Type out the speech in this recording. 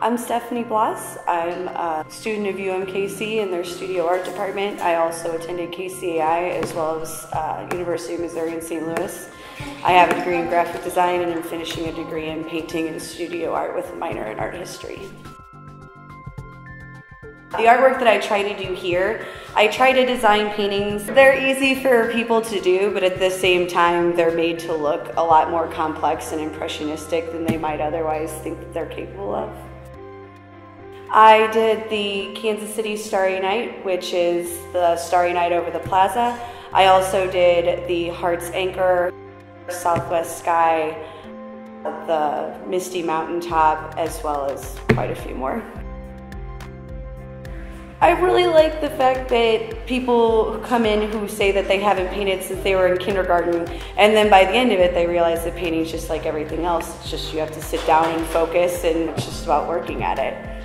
I'm Stephanie Bloss. I'm a student of UMKC in their studio art department. I also attended KCAI as well as uh, University of Missouri in St. Louis. I have a degree in graphic design and I'm finishing a degree in painting and studio art with a minor in art history. The artwork that I try to do here, I try to design paintings. They're easy for people to do, but at the same time, they're made to look a lot more complex and impressionistic than they might otherwise think that they're capable of. I did the Kansas City Starry Night, which is the Starry Night over the plaza. I also did the Heart's Anchor, Southwest Sky, the Misty Mountaintop, as well as quite a few more. I really like the fact that people come in who say that they haven't painted since they were in kindergarten, and then by the end of it, they realize that painting is just like everything else. It's just you have to sit down and focus, and it's just about working at it.